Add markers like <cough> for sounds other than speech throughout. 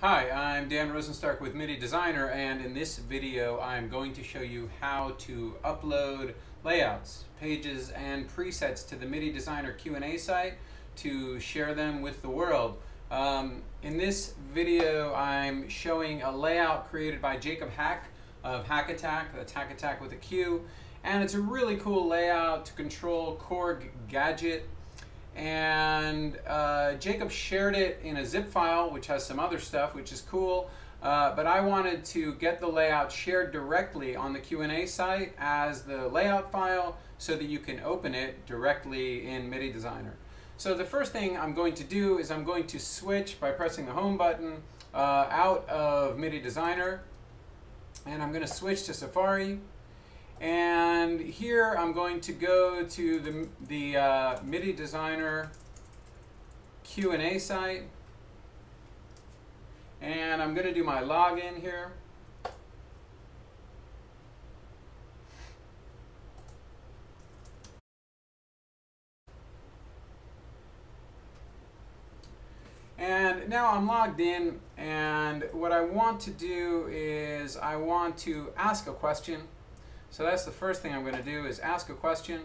Hi, I'm Dan Rosenstark with MIDI Designer and in this video I'm going to show you how to upload layouts, pages, and presets to the MIDI Designer Q&A site to share them with the world. Um, in this video I'm showing a layout created by Jacob Hack of Hack Attack, that's Hack Attack with a Q, and it's a really cool layout to control Korg Gadget and uh, Jacob shared it in a zip file which has some other stuff which is cool. Uh, but I wanted to get the layout shared directly on the Q&A site as the layout file so that you can open it directly in MIDI Designer. So the first thing I'm going to do is I'm going to switch by pressing the home button uh, out of MIDI Designer. And I'm going to switch to Safari and here I'm going to go to the, the uh, MIDI Designer Q&A site. And I'm going to do my login here. And now I'm logged in and what I want to do is I want to ask a question so that's the first thing I'm going to do is ask a question.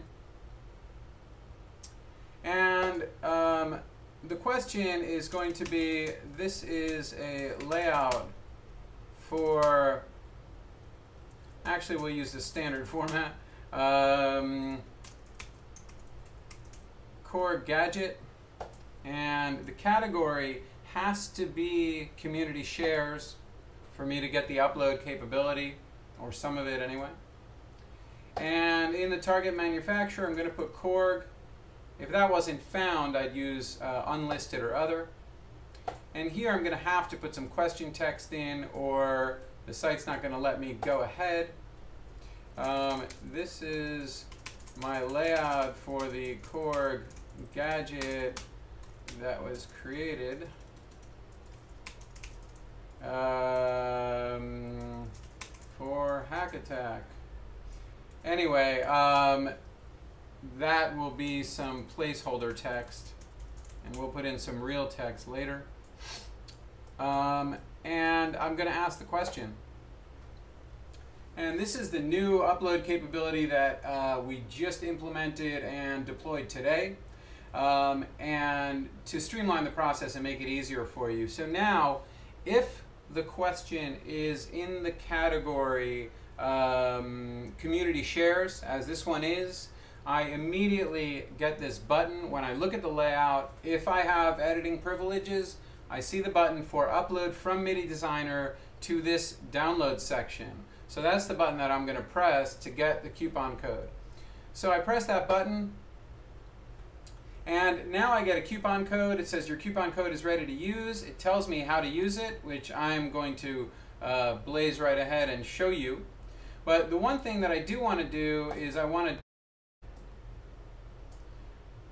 And um, the question is going to be, this is a layout for, actually we'll use the standard <laughs> format, um, Korg Gadget, and the category has to be community shares for me to get the upload capability, or some of it anyway. In the target manufacturer, I'm going to put Korg. If that wasn't found, I'd use uh, unlisted or other. And here I'm going to have to put some question text in or the site's not going to let me go ahead. Um, this is my layout for the Korg gadget that was created. Um, for Hack Attack. Anyway, um, that will be some placeholder text, and we'll put in some real text later. Um, and I'm going to ask the question. And this is the new upload capability that uh, we just implemented and deployed today. Um, and to streamline the process and make it easier for you. So now, if the question is in the category um, community shares, as this one is, I immediately get this button. When I look at the layout, if I have editing privileges, I see the button for upload from MIDI Designer to this download section. So that's the button that I'm going to press to get the coupon code. So I press that button, and now I get a coupon code. It says your coupon code is ready to use. It tells me how to use it, which I'm going to uh, blaze right ahead and show you. But the one thing that I do want to do is I want to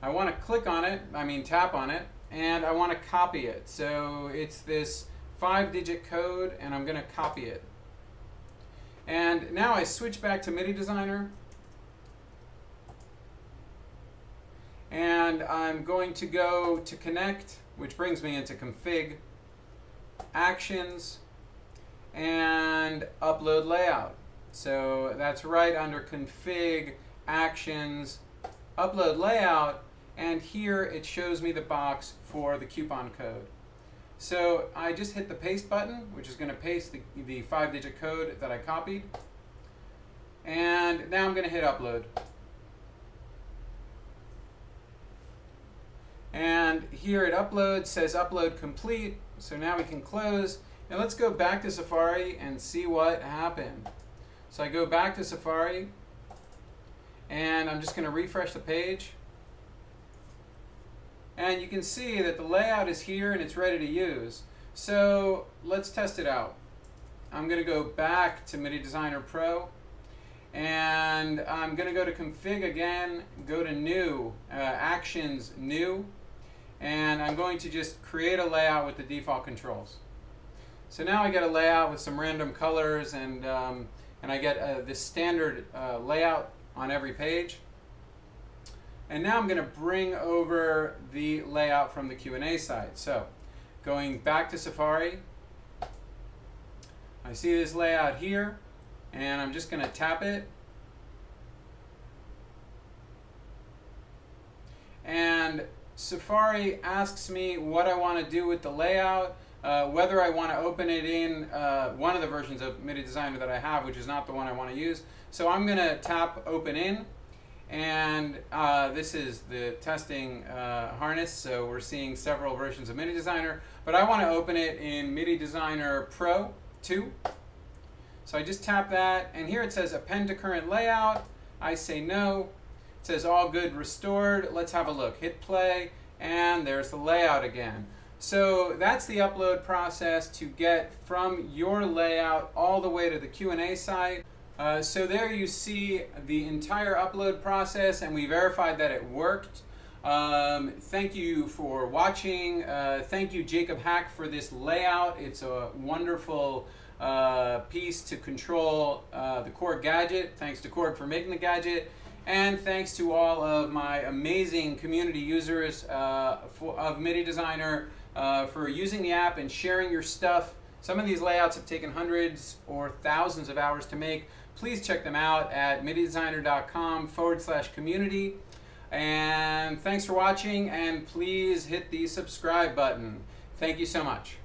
I want to click on it, I mean tap on it, and I want to copy it. So it's this five digit code and I'm going to copy it. And now I switch back to MIDI Designer and I'm going to go to connect, which brings me into config, actions, and upload layout. So that's right under config, actions, upload layout, and here it shows me the box for the coupon code. So I just hit the paste button, which is going to paste the, the five digit code that I copied. And now I'm going to hit upload. And here it uploads, says upload complete. So now we can close. And let's go back to Safari and see what happened. So I go back to Safari and I'm just going to refresh the page. And you can see that the layout is here and it's ready to use. So let's test it out. I'm going to go back to MIDI Designer Pro and I'm going to go to config again, go to new, uh, actions new, and I'm going to just create a layout with the default controls. So now I get a layout with some random colors and um, and I get uh, this standard uh, layout on every page. And now I'm going to bring over the layout from the Q&A side. So going back to Safari I see this layout here, and I'm just going to tap it. And Safari asks me what I want to do with the layout, uh, whether I want to open it in uh, one of the versions of MIDI Designer that I have, which is not the one I want to use. So I'm going to tap Open In, and uh, this is the testing uh, harness, so we're seeing several versions of MIDI Designer, but I want to open it in MIDI Designer Pro 2. So I just tap that, and here it says append to current layout. I say no. It says all good restored. Let's have a look. Hit play, and there's the layout again. So that's the upload process to get from your layout all the way to the Q&A site. Uh, so there you see the entire upload process and we verified that it worked. Um, thank you for watching. Uh, thank you Jacob Hack for this layout. It's a wonderful uh, piece to control uh, the Korg gadget. Thanks to Korg for making the gadget. And thanks to all of my amazing community users uh, for, of MIDI Designer uh, for using the app and sharing your stuff. Some of these layouts have taken hundreds or thousands of hours to make. Please check them out at mididesigner.com forward slash community. And thanks for watching, and please hit the subscribe button. Thank you so much.